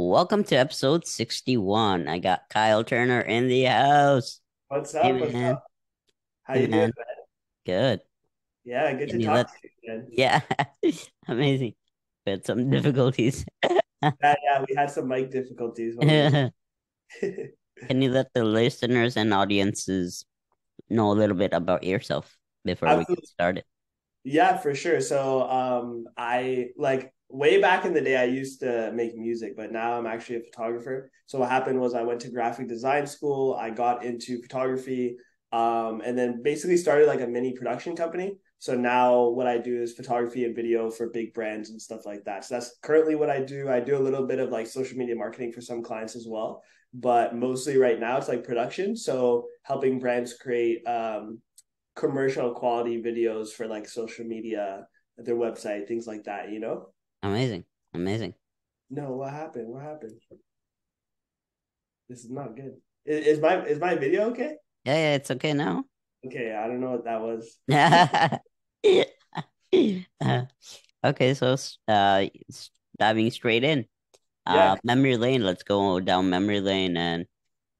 Welcome to episode 61. I got Kyle Turner in the house. What's Hey up? What's man. up? How Hey you doing, man. man? Good. Yeah, good to Can you talk let to you again. yeah. Amazing. We had some difficulties. Yeah, yeah, we had some mic difficulties we Can you let the listeners and audiences know a little bit about yourself before we get started? Yeah, for sure. So, um, I like way back in the day, I used to make music, but now I'm actually a photographer. So what happened was I went to graphic design school, I got into photography, um, and then basically started like a mini production company. So now what I do is photography and video for big brands and stuff like that. So that's currently what I do. I do a little bit of like social media marketing for some clients as well, but mostly right now it's like production. So helping brands create um commercial quality videos for like social media, their website, things like that, you know? Amazing. Amazing. No, what happened? What happened? This is not good. Is, is my is my video okay? Yeah, yeah, it's okay now. Okay, I don't know what that was. Uh, Okay, so uh diving straight in. Yeah, Uh memory lane, let's go down memory lane and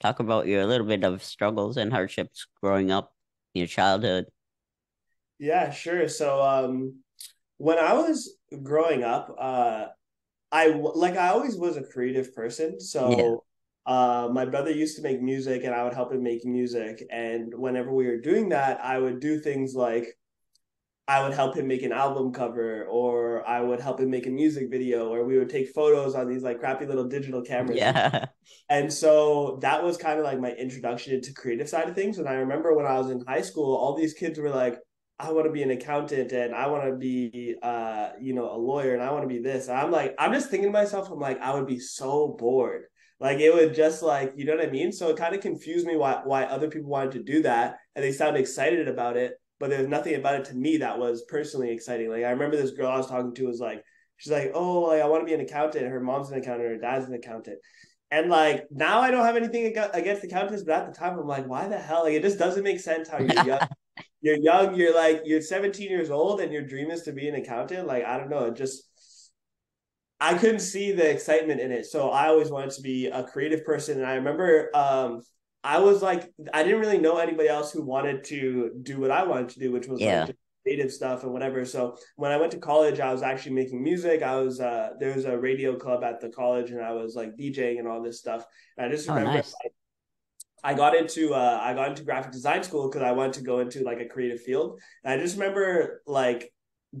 talk about your little bit of struggles and hardships growing up in your childhood. yeah, sure. So um when I was growing up, uh I like I always was a creative person. Yeah. So uh my brother used to make music and I would help him make music and whenever we were doing that, I would do things like I would help him make an album cover or I would help him make a music video or we would take photos on these like crappy little digital cameras Yeah. and so that was kind of like my introduction into creative side of things and I remember when I was in high school all these kids were like I want to be an accountant and I want to be uh you know a lawyer and I want to be this and I'm like I'm just thinking to myself I'm like I would be so bored like it would just like you know what I mean so it kind of confused me why why other people wanted to do that and they sound excited about it but there's nothing about it to me that was personally exciting. Like I remember this girl I was talking to was like, she's like, oh, like I want to be an accountant. Her mom's an accountant, her dad's an accountant. And like now I don't have anything against accountants, but at the time I'm like, why the hell? Like it just doesn't make sense how you're young. You're young, you're like you're 17 years old and your dream is to be an accountant. Like I don't know, it just I couldn't see the excitement in it. So I always wanted to be a creative person. And I remember um, I was like, I didn't really know anybody else who wanted to do what I wanted to do, which was Yeah. just creative stuff and whatever. So when I went to college, I was actually making music. I was uh, there was a radio club at the college, and I was like DJing and all this stuff. And I just Oh, remember nice. I got into uh, I got into graphic design school because I wanted to go into like a creative field. And I just remember like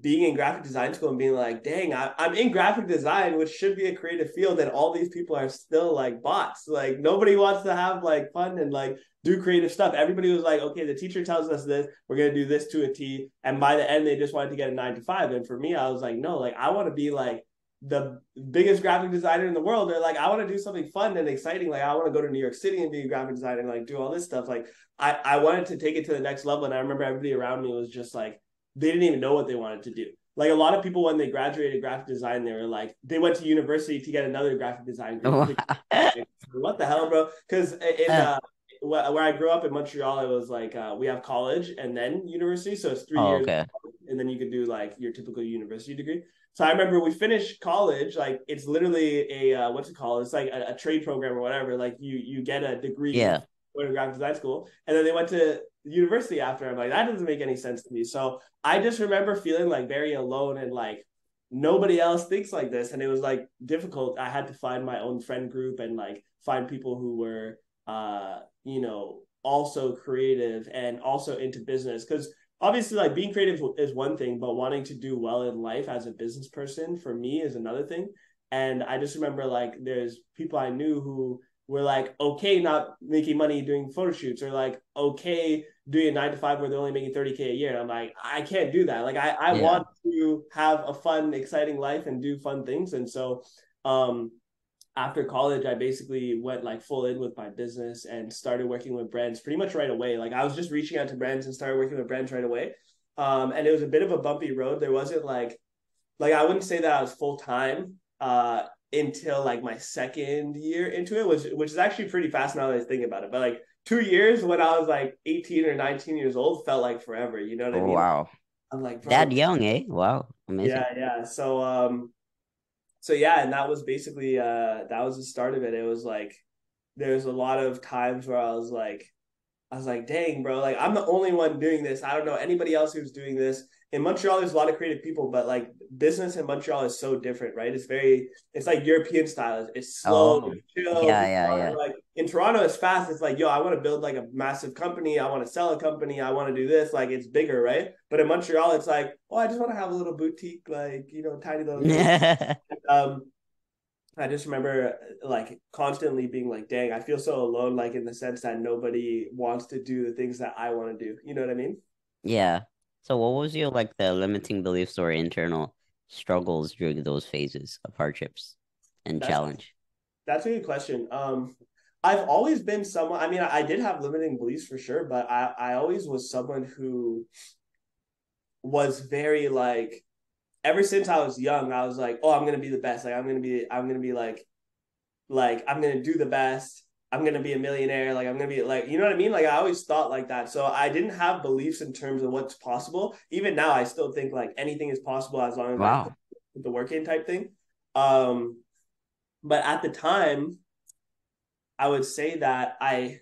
being in graphic design school and being like, dang, I, I'm in graphic design, which should be a creative field, and all these people are still like bots. Like nobody wants to have like fun and like do creative stuff. Everybody was like, okay, the teacher tells us this, we're gonna do this to a T. And by the end, they just wanted to get a nine to five. And for me, I was like, no, like I want to be like the biggest graphic designer in the world. They're like, I want to do something fun and exciting. Like I want to go to New York City and be a graphic designer and like do all this stuff. Like I, I wanted to take it to the next level. And I remember everybody around me was just like, they didn't even know what they wanted to do. Like a lot of people when they graduated graphic design, they were like, they went to university to get another graphic design Wow. what the hell, bro? Because in uh, where I grew up in Montreal, it was like uh, we have college and then university, so it's three Oh, years, okay. And then you could do like your typical university degree. So I remember we finished college, like it's literally a uh, what's it called? It's like a, a trade program or whatever. Like you you get a degree Yeah. going to graphic design school, and then they went to university after. I'm like, that doesn't make any sense to me. So I just remember feeling like very alone and like nobody else thinks like this, and it was like difficult. I had to find my own friend group and like find people who were uh you know also creative and also into business because obviously like being creative is one thing but wanting to do well in life as a business person for me is another thing. And i just remember like there's people i knew who were like okay not making money doing photo shoots or like okay doing a nine to five where they're only making 30k a year. And i'm like i can't do that. Like i, I Yeah. want to have a fun exciting life and do fun things. And so um after college, I basically went like full in with my business and started working with brands pretty much right away. Like I was just reaching out to brands and started working with brands right away. Um, and it was a bit of a bumpy road. There wasn't like, like I wouldn't say that I was full time uh, until like my second year into it, which which is actually pretty fast now that I think about it. But like two years when I was like 18 or 19 years old felt like forever. You know what I Oh, mean? wow. I'm like, That young, eh? Wow. Amazing. yeah, yeah. So um so yeah, and that was basically uh that was the start of it. It was like there's a lot of times where I was like I was like, dang, bro, like I'm the only one doing this. I don't know anybody else who's doing this. In Montreal, there's a lot of creative people, but like business in Montreal is so different, right? It's very, it's like European style. It's slow, oh, chill. Yeah, yeah, yeah. Like in Toronto, it's fast. It's like, yo, I want to build like a massive company. I want to sell a company. I want to do this. Like it's bigger, right? But in Montreal, it's like, oh, I just want to have a little boutique, like you know, tiny little. um, I just remember like constantly being like, dang, I feel so alone, like in the sense that nobody wants to do the things that I want to do. You know what I mean? Yeah. So what was your like the limiting beliefs or internal struggles during those phases of hardships and that's, challenge? That's a good question. Um I've always been someone I mean I did have limiting beliefs for sure, but I I always was someone who was very like ever since I was young, I was like, oh, I'm gonna be the best. Like I'm gonna be, I'm gonna be like, like I'm gonna do the best. I'm gonna be a millionaire. Like I'm gonna be like, you know what I mean? Like I always thought like that. So I didn't have beliefs in terms of what's possible. Even now, I still think like anything is possible as long as wow. The work in type thing. Um, but at the time, I would say that I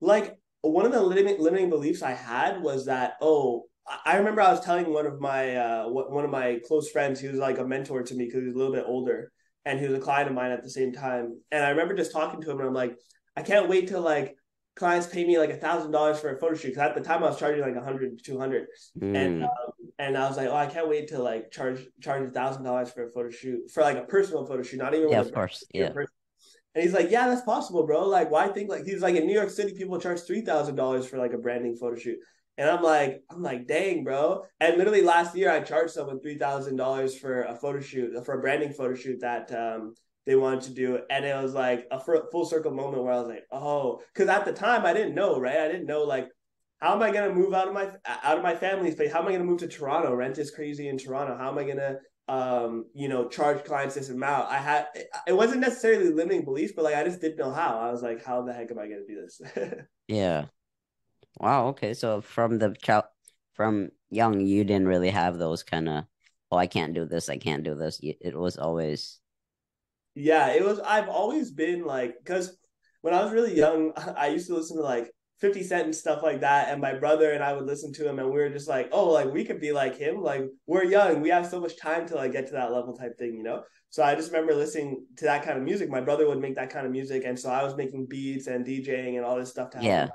like one of the limiting limiting beliefs I had was that oh I remember I was telling one of my uh, one of my close friends, he was like a mentor to me because he was a little bit older, and he was a client of mine at the same time. And I remember just talking to him, and I'm like, I can't wait till like clients pay me like a thousand dollars for a photo shoot. Because at the time I was charging like a hundred, two hundred, mm. and um, and I was like, oh, I can't wait to like charge charge a thousand dollars for a photo shoot for like a personal photo shoot, not even yeah, of course, yeah. And he's like, yeah, that's possible, bro. Like, why think like he's like in New York City, people charge three thousand dollars for like a branding photo shoot. And I'm like, I'm like, dang, bro. And literally last year, I charged someone three thousand dollars for a photo shoot, for a branding photo shoot that um, they wanted to do, and it was like a full circle moment where I was like, oh, because at the time I didn't know, right? I didn't know like, how am I gonna move out of my out of my family's place? How am I gonna move to Toronto? Rent is crazy in Toronto. How am I gonna um, you know, charge clients this amount. I had it wasn't necessarily limiting beliefs, but like I just didn't know how. I was like, how the heck am I gonna do this? yeah. Wow. Okay. So from the child, from young, you didn't really have those kind of, oh, I can't do this. I can't do this. It was always. Yeah, it was. I've always been like, because when I was really young, I used to listen to like 50 Cent and stuff like that. And my brother and I would listen to him and we were just like, oh, like we could be like him. Like we're young. We have so much time to like get to that level type thing, you know? So I just remember listening to that kind of music. My brother would make that kind of music. And so I was making beats and DJing and all this stuff to yeah.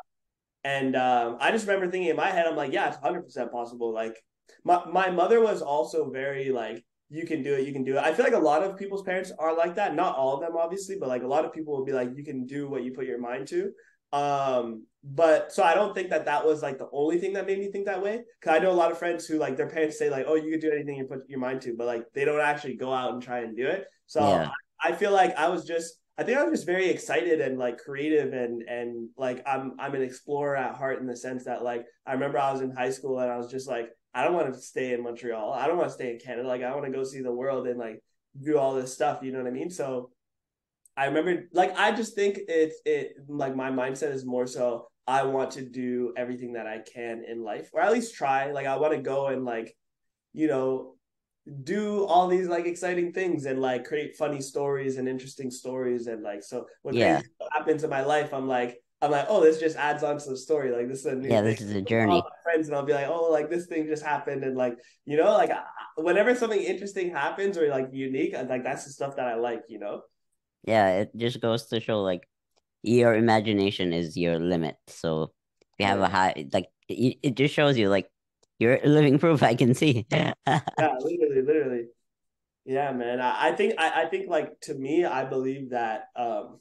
And um, I just remember thinking in my head, I'm like, yeah, it's 100% possible. Like, my, my mother was also very like, you can do it, you can do it. I feel like a lot of people's parents are like that. Not all of them, obviously, but like a lot of people will be like, you can do what you put your mind to. Um, but so I don't think that that was like the only thing that made me think that way. Cause I know a lot of friends who like their parents say like, oh, you can do anything you put your mind to, but like they don't actually go out and try and do it. So yeah. I, I feel like I was just I think I'm just very excited and like creative and and like I'm I'm an explorer at heart in the sense that like I remember I was in high school and I was just like I don't want to stay in Montreal. I don't want to stay in Canada. Like I want to go see the world and like do all this stuff, you know what I mean? So I remember like I just think it's it like my mindset is more so I want to do everything that I can in life or at least try. Like I want to go and like you know do all these like exciting things and like create funny stories and interesting stories and like so when yeah. happen to my life i'm like i'm like oh this just adds on to the story. Like this is a new yeah this is a journey. friends and i'll be like oh like this thing just happened and like you know like whenever something interesting happens or like unique like that's the stuff that i like you know? Yeah it just goes to show like your imagination is your limit so you have a high like it, it just shows you like you're living proof I can see. yeah, literally, literally. Yeah, man. I, I think I, I think like to me, I believe that um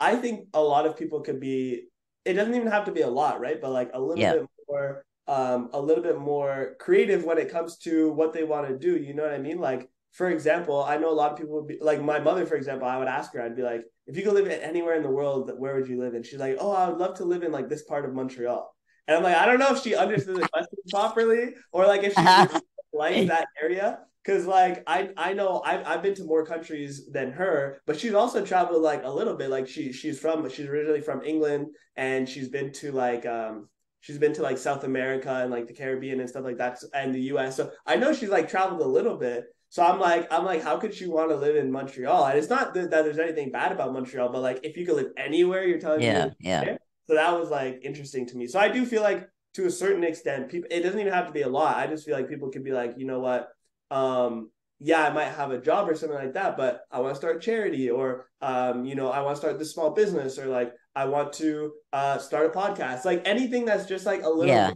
I think a lot of people could be it doesn't even have to be a lot, right? But like a little yeah. bit more um a little bit more creative when it comes to what they want to do. You know what I mean? Like for example, I know a lot of people would be like my mother, for example, I would ask her, I'd be like, if you could live anywhere in the world, where would you live? And she's like, Oh, I would love to live in like this part of Montreal. And I'm like, I don't know if she understood the question properly or like if she likes that area. Cause like I I know I've I've been to more countries than her, but she's also traveled like a little bit. Like she she's from she's originally from England and she's been to like um she's been to like South America and like the Caribbean and stuff like that and the US. So I know she's like traveled a little bit. So I'm like, I'm like, how could she want to live in Montreal? And it's not that, that there's anything bad about Montreal, but like, if you could live anywhere, you're telling yeah, me, yeah. there? So that was like interesting to me. So I do feel like to a certain extent, people. It doesn't even have to be a lot. I just feel like people could be like, you know what, um, yeah, I might have a job or something like that, but I want to start charity or, um, you know, I want to start this small business or like I want to uh, start a podcast. Like anything that's just like a little Yeah.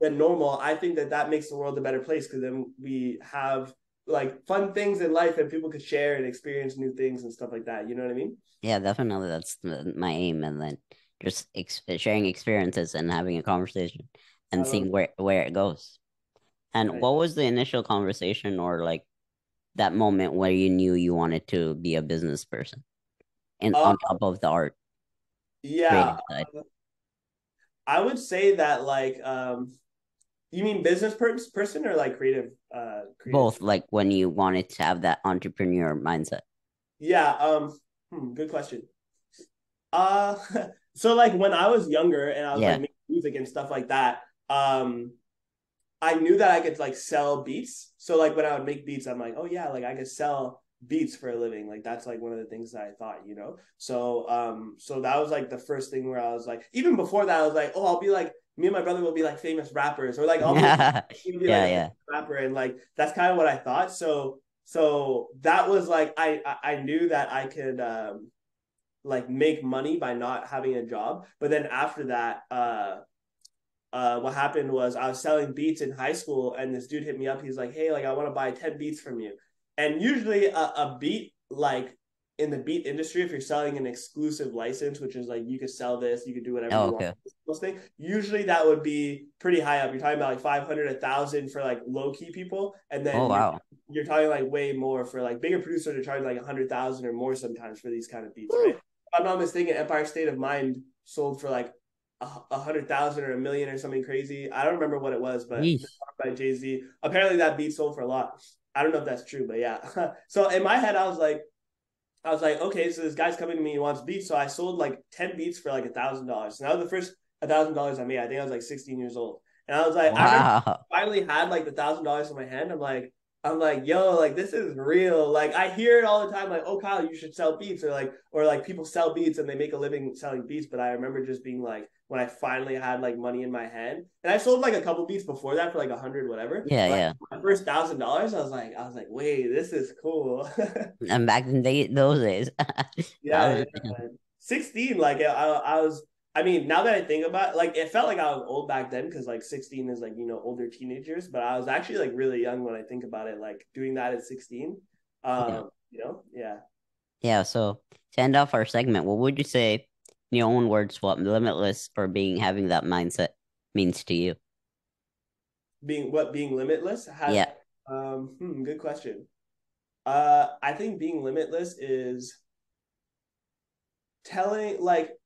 than normal. I think that that makes the world a better place because then we have like fun things in life and people could share and experience new things and stuff like that. You know what I mean? Yeah, definitely. That's the, my aim, and then just ex sharing experiences and having a conversation and love seeing where where it goes. And Right. what was the initial conversation or like that moment where you knew you wanted to be a business person and Uh, on top of the art yeah, side? I would say that like um you mean business per- person or like creative uh creative Both, like when you wanted to have that entrepreneur mindset. Yeah, um hmm, good question. Uh so like when I was younger and I was Yeah. like making music and stuff like that, um I knew that I could like sell beats. So like when I would make beats, I'm like, oh yeah, like I could sell beats for a living. Like that's like one of the things that I thought, you know. So um so that was like the first thing where I was like, even before that, I was like, oh, I'll be like me and my brother will be like famous rappers, or like I'll be, Yeah, be yeah, like yeah. rapper, and like that's kind of what I thought. So so that was like I I, I knew that I could um like make money by not having a job. But then after that, uh uh, what happened was I was selling beats in high school, and this dude hit me up. He's like, "Hey, like I want to buy ten beats from you." And usually, a, a beat like in the beat industry, if you're selling an exclusive license, which is like you could sell this, you could do whatever Oh, you okay. want. Thing, usually that would be pretty high up. You're talking about like five hundred, a thousand for like low key people, and then Oh you're, you're talking like way more for like bigger producers are charging like a hundred thousand or more sometimes for these kind of beats, right? I'm not mistaken, Empire State of Mind sold for like a a hundred thousand or a million or something crazy. I don't remember what it was, but Yeesh. by Jay Z. Apparently that beat sold for a lot. I don't know if that's true, but yeah. so in my head, I was like, I was like, okay, so this guy's coming to me, he wants beats. So I sold like 10 beats for like a thousand dollars. And that was the first a thousand dollars I made. I think I was like 16 years old. And I was like, I finally had like the thousand dollars in my hand. I'm like, I'm like, yo, like this is real. Like I hear it all the time, like, oh Kyle, you should sell beats, or like, or like people sell beats and they make a living selling beats. But I remember just being like, when I finally had like money in my hand, and I sold like a couple beats before that for like a hundred, whatever. Yeah, Like, yeah. My first thousand dollars, I was like, I was like, wait, this is cool. And back in the, those days, yeah, yeah, sixteen. Like I, I was. I mean, now that I think about it, like it felt like I was old back then because like 16 is like, you know, older teenagers, but I was actually like really young when I think about it, like doing that at 16. Um, Yeah. you know, yeah. yeah. So to end off our segment, what would you say in your own words what limitless or being having that mindset means to you? Being what being limitless has Yeah. um hmm, good question. Uh I think being limitless is telling like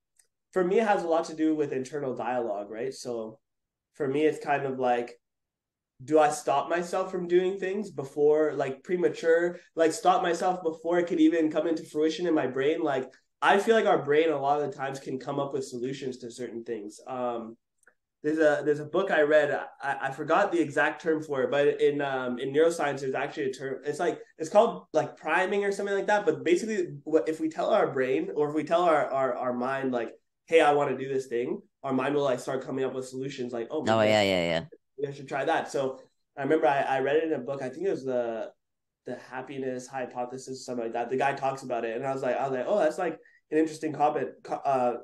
for me it has a lot to do with internal dialogue, right? So for me it's kind of like do I stop myself from doing things before like premature, like stop myself before it could even come into fruition in my brain? Like I feel like our brain a lot of the times can come up with solutions to certain things. Um there's a there's a book I read. I, I forgot the exact term for it, but in um in neuroscience there's actually a term. It's like it's called like priming or something like that. But basically, if we tell our brain or if we tell our our, our mind like, hey, I want to do this thing, our mind will like start coming up with solutions like, oh, Oh yeah, yeah, yeah. I should try that. So I remember I, I read it in a book. I think it was the the happiness hypothesis, something like that. The guy talks about it, and I was like, I was like, oh, that's like an interesting comment, uh,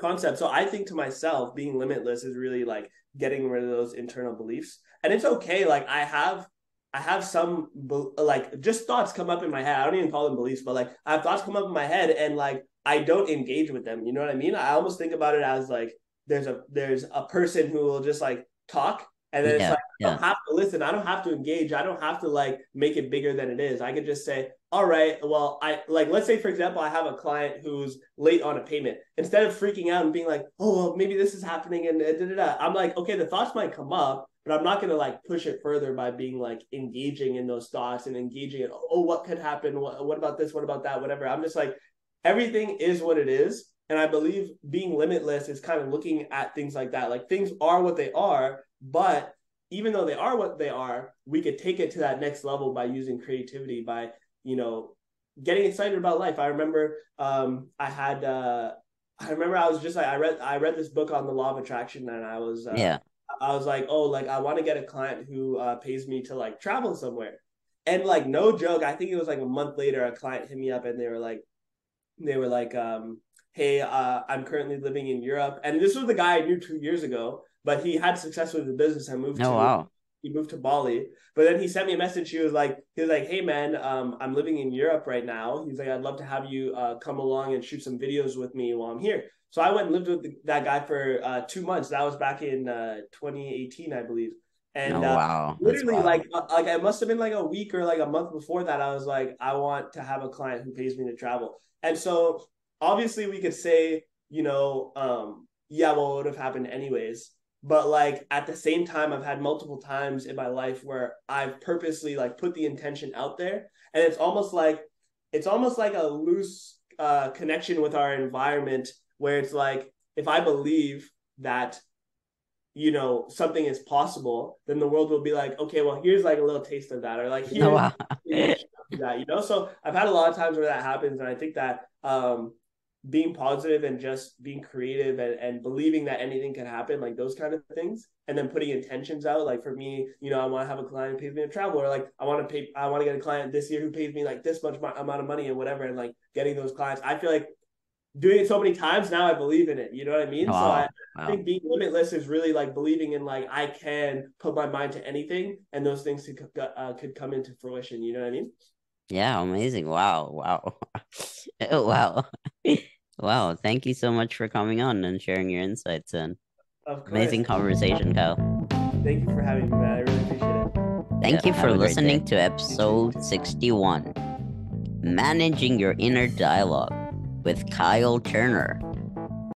concept. So I think to myself, being limitless is really like getting rid of those internal beliefs, and it's okay. Like I have. I have some like just thoughts come up in my head. I don't even call them beliefs, but like I have thoughts come up in my head and like I don't engage with them. You know what I mean? I almost think about it as like there's a there's a person who will just like talk and then it's Yeah, I don't have to listen. I don't have to engage. I don't have to like make it bigger than it is. I could just say, all right, well, I like let's say for example, I have a client who's late on a payment. Instead of freaking out and being like, oh, well, maybe this is happening and uh, da, da, da, I'm like, okay, the thoughts might come up, but I'm not gonna like push it further by being like engaging in those thoughts and engaging in, oh, what could happen? What, what about this? What about that? Whatever. I'm just like, everything is what it is. And I believe being limitless is kind of looking at things like that. Like things are what they are, but even though they are what they are, we could take it to that next level by using creativity, by, you know, getting excited about life. I remember um, I had, uh, I remember I was just like, I read, I read this book on the law of attraction and I was, uh, yeah, I was like, oh, like I want to get a client who uh, pays me to like travel somewhere. And like, no joke, I think it was like a month later, a client hit me up and they were like, they were like, um, hey, uh, I'm currently living in Europe. And this was the guy I knew two years ago but he had success with the business and moved. Oh to, wow! He moved to Bali, but then he sent me a message. He was like, he was like, "Hey man, um, I'm living in Europe right now." He's like, "I'd love to have you uh, come along and shoot some videos with me while I'm here." So I went and lived with the, that guy for uh, two months. That was back in uh, 2018, I believe. And oh, uh, wow. literally, like, uh, like it must have been like a week or like a month before that. I was like, I want to have a client who pays me to travel. And so, obviously, we could say, you know, um, yeah, well, it would have happened anyways. But like at the same time i've had multiple times in my life where i've purposely like put the intention out there. And it's almost like it's almost like a loose uh, connection with our environment where it's like if i believe that you know something is possible then the world will be like okay well here's like a little taste of that. Or like here's oh, wow. that you know so i've had a lot of times where that happens and i think that um being positive and just being creative and, and believing that anything can happen, like those kind of things, and then putting intentions out. Like for me, you know, I want to have a client who pays me to travel, or like I want to pay, I want to get a client this year who pays me like this much amount of money and whatever, and like getting those clients. I feel like doing it so many times now, I believe in it. You know what I mean? Wow. So I, wow. I think being limitless is really like believing in like I can put my mind to anything, and those things could uh, could come into fruition. You know what I mean? Yeah, amazing. Wow, wow, oh, wow. Wow, thank you so much for coming on and sharing your insights and amazing conversation, Kyle. Thank you for having me, man. I really appreciate it. Thank yeah, you for listening to episode 61 Managing Your Inner Dialogue with Kyle Turner.